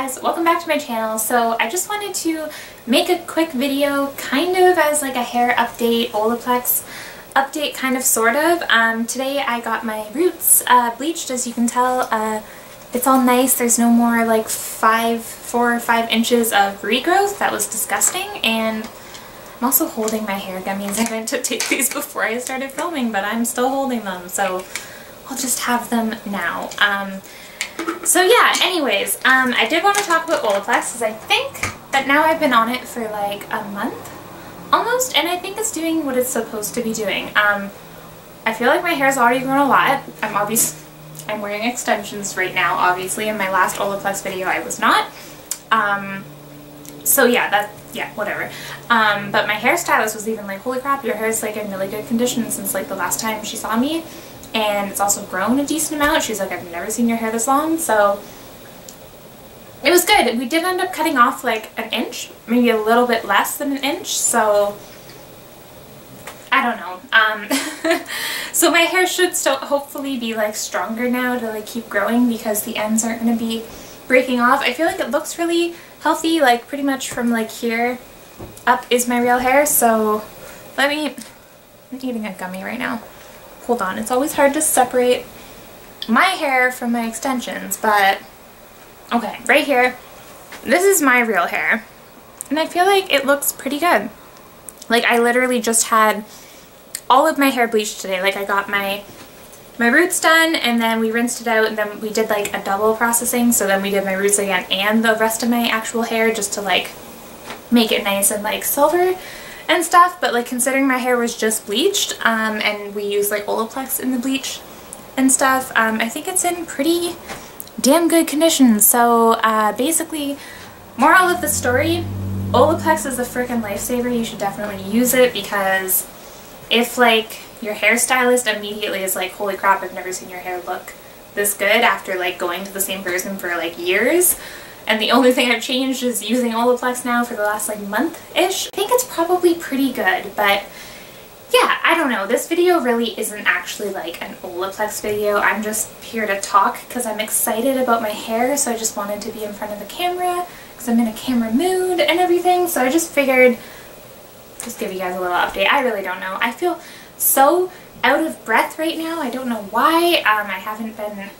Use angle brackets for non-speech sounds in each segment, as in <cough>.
guys, welcome back to my channel. So I just wanted to make a quick video kind of as like a hair update, Olaplex update kind of sort of. Um, today I got my roots uh, bleached as you can tell. Uh, it's all nice, there's no more like five, four or five inches of regrowth. That was disgusting and I'm also holding my hair gummies. I meant to take these before I started filming but I'm still holding them so I'll just have them now. Um, so yeah, anyways, um, I did want to talk about Olaplex because I think that now I've been on it for like a month almost and I think it's doing what it's supposed to be doing. Um, I feel like my hair's already grown a lot. I'm obviously I'm wearing extensions right now obviously in my last Olaplex video I was not. Um, so yeah, that yeah, whatever. Um, but my hairstylist was even like, holy crap, your hair is like in really good condition since like the last time she saw me and it's also grown a decent amount. She's like, I've never seen your hair this long, so it was good. We did end up cutting off like an inch, maybe a little bit less than an inch, so I don't know. Um, <laughs> so my hair should still hopefully be like stronger now to like keep growing because the ends aren't going to be breaking off. I feel like it looks really healthy, like pretty much from like here up is my real hair, so let me, I'm eating a gummy right now hold on, it's always hard to separate my hair from my extensions, but okay, right here, this is my real hair, and I feel like it looks pretty good. Like, I literally just had all of my hair bleached today. Like, I got my my roots done, and then we rinsed it out, and then we did, like, a double processing, so then we did my roots again and the rest of my actual hair just to, like, make it nice and, like, silver and stuff, but like considering my hair was just bleached um, and we used like Olaplex in the bleach and stuff, um, I think it's in pretty damn good condition. So uh, basically, moral of the story, Olaplex is a freaking lifesaver. You should definitely use it because if like your hairstylist immediately is like, holy crap, I've never seen your hair look this good after like going to the same person for like years, and the only thing I've changed is using Olaplex now for the last like month-ish. I think it's probably pretty good, but yeah, I don't know. This video really isn't actually like an Olaplex video. I'm just here to talk because I'm excited about my hair, so I just wanted to be in front of the camera because I'm in a camera mood and everything, so I just figured just give you guys a little update. I really don't know. I feel so out of breath right now. I don't know why. Um, I haven't been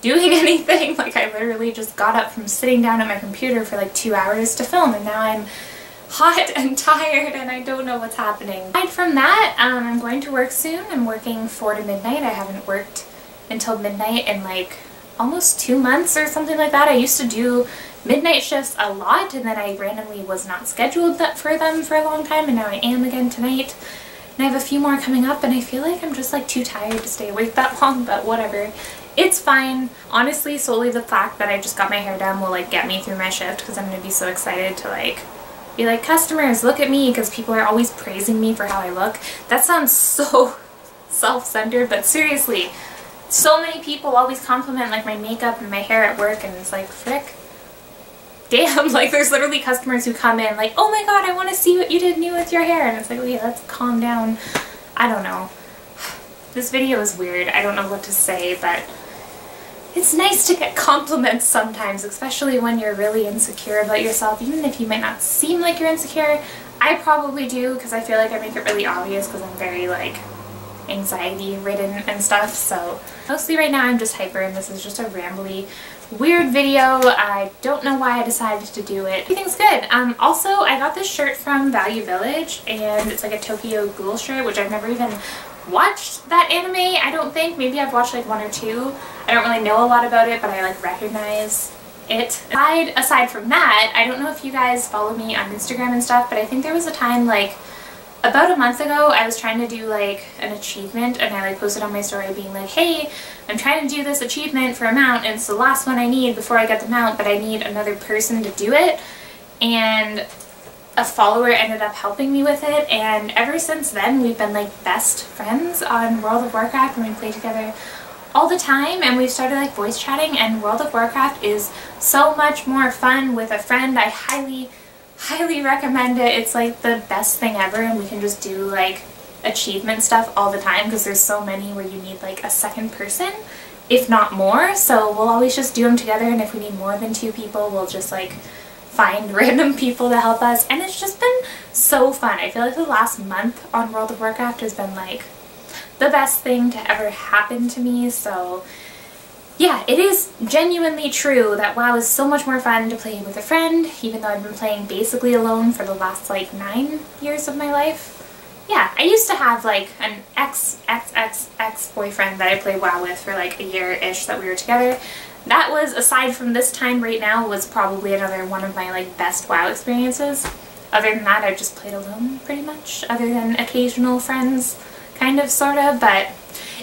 doing <laughs> anything. Like I literally just got up from sitting down at my computer for like two hours to film and now I'm hot and tired and I don't know what's happening. Aside from that, um, I'm going to work soon. I'm working 4 to midnight. I haven't worked until midnight in like almost two months or something like that. I used to do midnight shifts a lot and then I randomly was not scheduled for them for a long time and now I am again tonight. And I have a few more coming up and I feel like I'm just like too tired to stay awake <laughs> that long, but whatever. It's fine. Honestly, solely the fact that I just got my hair done will like get me through my shift because I'm going to be so excited to like be like, customers, look at me because people are always praising me for how I look. That sounds <laughs> so self-centered, but seriously, so many people always compliment like my makeup and my hair at work and it's like, frick, damn, <laughs> like there's literally customers who come in like, oh my god, I want to see what you did new with your hair. And it's like, wait, let's calm down. I don't know. <sighs> This video is weird. I don't know what to say, but it's nice to get compliments sometimes, especially when you're really insecure about yourself, even if you might not seem like you're insecure. I probably do because I feel like I make it really obvious because I'm very like anxiety ridden and stuff. So mostly right now I'm just hyper and this is just a rambly weird video. I don't know why I decided to do it. Everything's good. Um also I got this shirt from Value Village and it's like a Tokyo Ghoul shirt which I've never even watched that anime, I don't think. Maybe I've watched like one or two. I don't really know a lot about it, but I like recognize it. Aside, aside from that, I don't know if you guys follow me on Instagram and stuff, but I think there was a time like about a month ago I was trying to do like an achievement and I like posted on my story being like hey I'm trying to do this achievement for a mount and it's the last one I need before I get the mount but I need another person to do it and a follower ended up helping me with it and ever since then we've been like best friends on World of Warcraft and we play together all the time and we've started like voice chatting and World of Warcraft is so much more fun with a friend. I highly, highly recommend it. It's like the best thing ever and we can just do like achievement stuff all the time because there's so many where you need like a second person if not more, so we'll always just do them together and if we need more than two people, we'll just like find <laughs> random people to help us and it's just been so fun. I feel like the last month on World of Warcraft has been like the best thing to ever happen to me, so yeah, it is genuinely true that WoW is so much more fun to play with a friend, even though I've been playing basically alone for the last like nine years of my life. Yeah, I used to have like an ex, ex, ex, ex boyfriend that I played WoW with for like a year-ish that we were together. That was, aside from this time right now, was probably another one of my like best WoW experiences. Other than that, I've just played alone pretty much, other than occasional friends, kind of, sort of, but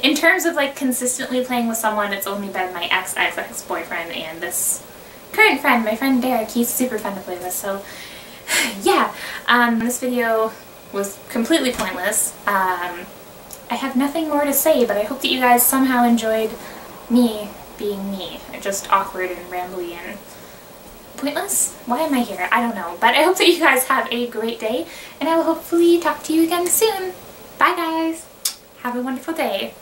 in terms of like consistently playing with someone, it's only been my ex-ex-ex boyfriend and this current friend, my friend Derek. He's super fun to play with, so <sighs> yeah. Um, this video was completely pointless. Um, I have nothing more to say, but I hope that you guys somehow enjoyed me being me. Just awkward and rambly and pointless? Why am I here? I don't know. But I hope that you guys have a great day, and I will hopefully talk to you again soon. Bye guys! Have a wonderful day.